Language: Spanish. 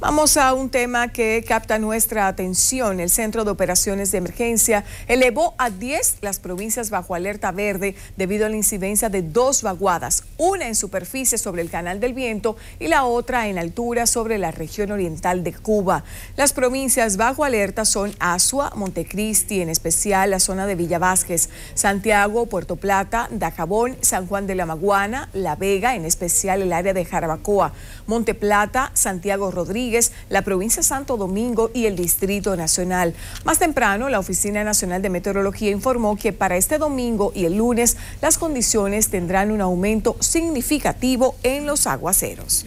Vamos a un tema que capta nuestra atención. El Centro de Operaciones de Emergencia elevó a 10 las provincias bajo alerta verde debido a la incidencia de dos vaguadas, una en superficie sobre el Canal del Viento y la otra en altura sobre la región oriental de Cuba. Las provincias bajo alerta son Asua, Montecristi, en especial la zona de Villa Vázquez, Santiago, Puerto Plata, Dajabón, San Juan de la Maguana, La Vega, en especial el área de Jarabacoa, Monte Plata, Santiago Rodríguez, la provincia Santo Domingo y el Distrito Nacional. Más temprano, la Oficina Nacional de Meteorología informó que para este domingo y el lunes las condiciones tendrán un aumento significativo en los aguaceros.